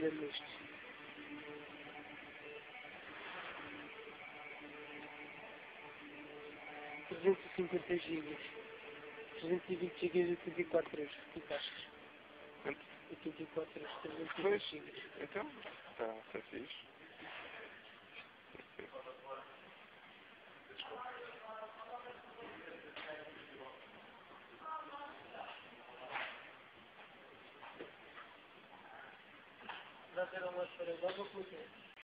Olha nisto. 350 GB. 320 GB e 84 euros. O que achas? Quanto? 84 euros. 350 Pois. GB. Então, está tá fixe. Vai ter uma ou o quê?